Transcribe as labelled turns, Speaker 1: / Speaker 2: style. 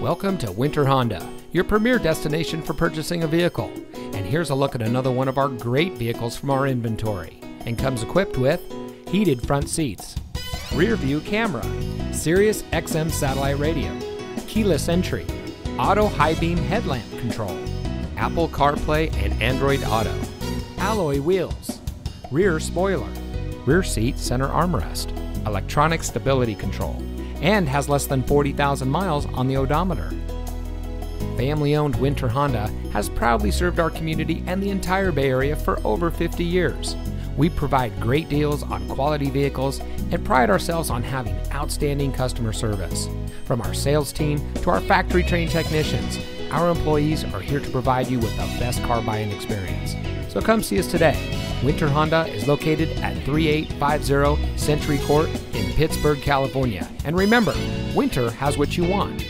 Speaker 1: Welcome to Winter Honda, your premier destination for purchasing a vehicle. And here's a look at another one of our great vehicles from our inventory. And comes equipped with heated front seats, rear view camera, Sirius XM satellite radio, keyless entry, auto high beam headlamp control, Apple CarPlay and Android Auto, alloy wheels, rear spoiler, rear seat center armrest, electronic stability control, and has less than 40,000 miles on the odometer. Family owned Winter Honda has proudly served our community and the entire Bay Area for over 50 years. We provide great deals on quality vehicles and pride ourselves on having outstanding customer service. From our sales team to our factory trained technicians, our employees are here to provide you with the best car buying experience. So come see us today. Winter Honda is located at 3850 Century Court in Pittsburg, California. And remember, winter has what you want.